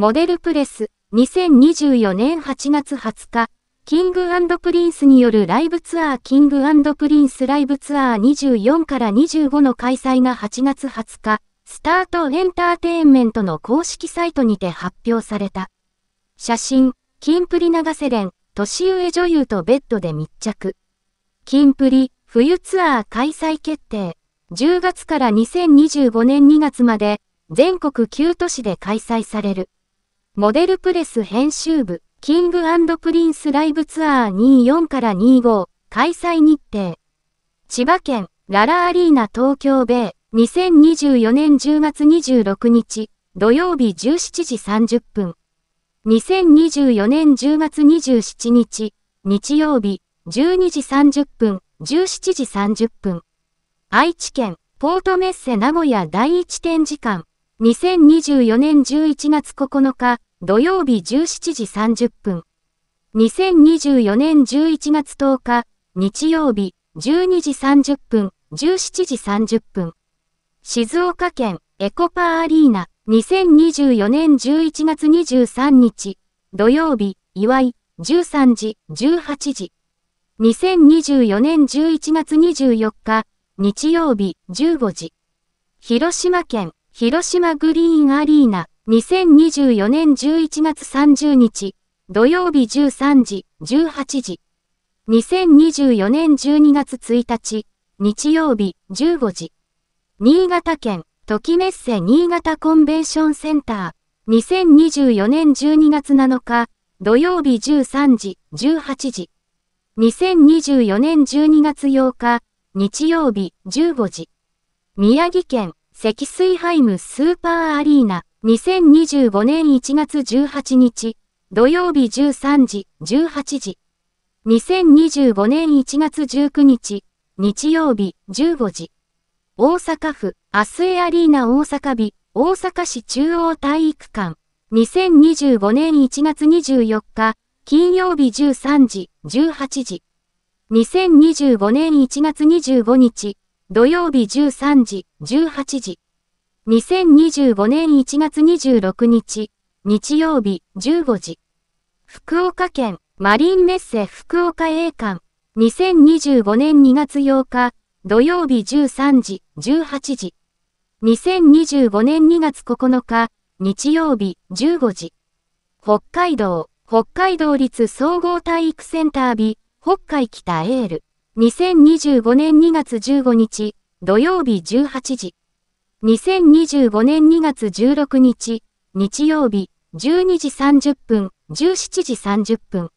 モデルプレス、2024年8月20日、 King & Prince によるライブツアー King & Prince ライブツアー24から25の開催が8月20日、スタートエンターテインメントの公式サイトにて発表された。写真、キンプリ永瀬廉、年上女優とベッドで密着。キンプリ、冬ツアー開催決定。10月から2025年2月まで、全国9都市で開催される。モデルプレス編集部、キングプリンスライブツアー24から25、開催日程。千葉県、ララアリーナ東京ベイ、2024年10月26日、土曜日17時30分。2024年10月27日、日曜日、12時30分、17時30分。愛知県、ポートメッセ名古屋第一展示館。2024年11月9日、土曜日17時30分。2024年11月10日、日曜日、12時30分、17時30分。静岡県、エコパーアリーナ、2024年11月23日、土曜日、祝い、13時、18時。2024年11月24日、日曜日、15時。広島県、広島グリーンアリーナ、2024年11月30日、土曜日13時、18時。2024年12月1日、日曜日15時。新潟県、ときメッセ新潟コンベンションセンター、2024年12月7日、土曜日13時、18時。2024年12月8日、日曜日15時。宮城県、積水ハイムスーパーアリーナ、2025年1月18日、土曜日13時、18時。2025年1月19日、日曜日15時。大阪府、アスエアリーナ大阪日、大阪市中央体育館。2025年1月24日、金曜日13時、18時。2025年1月25日、土曜日13時、18時。2025年1月26日、日曜日15時。福岡県マリンメッセ福岡栄館。2025年2月8日、土曜日13時、18時。2025年2月9日、日曜日15時。北海道、北海道立総合体育センター日、北海北エール。2025年2月15日、土曜日18時。2025年2月16日、日曜日、12時30分、17時30分。